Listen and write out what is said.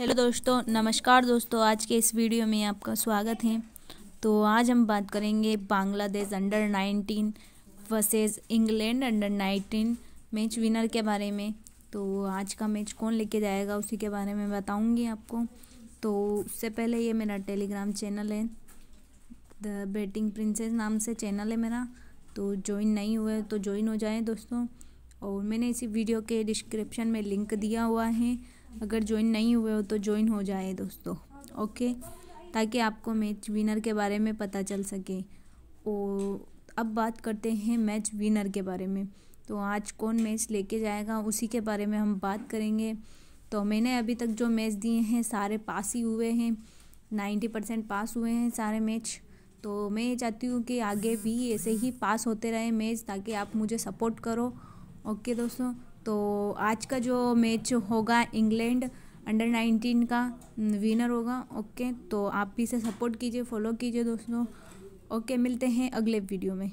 Hello दोस्तों, नमस्कार दोस्तों, आज के इस वीडियो में आपका स्वागत है। तो आज हम बात करेंगे Bangladesh under 19 versus England under 19 match winner के बारे में। तो आज का मैच कौन लेके जाएगा, उसी के बारे में बताऊँगी आपको। तो उससे पहले ये मेरा टेलीग्राम चैनल है। द बैटिंग प्रिंसेस नाम से चैनल है मेरा। तो ज्वाइन नहीं हुए तो ज्वाइन हो जाए दोस्तों। और मैंने इसी वीडियो के डिस्क्रिप्शन में लिंक दिया हुआ है। अगर ज्वाइन नहीं हुए हो तो ज्वाइन हो जाए दोस्तों ओके ताकि आपको मैच विनर के बारे में पता चल सके। और अब बात करते हैं मैच विनर के बारे में। तो आज कौन मैच लेके जाएगा, उसी के बारे में हम बात करेंगे। तो मैंने अभी तक जो मैच दिए हैं, सारे पास ही हुए हैं। नाइन्टी परसेंट पास हुए हैं सारे मैच तो मैं ये चाहती हूँ कि आगे भी ऐसे ही पास होते रहे मैच ताकि आप मुझे सपोर्ट करो। ओके दोस्तों? तो आज का जो मैच होगा इंग्लैंड अंडर नाइनटीन का विनर होगा ओके तो आप भी इसे सपोर्ट कीजिए फॉलो कीजिए दोस्तों। ओके मिलते हैं अगले वीडियो में।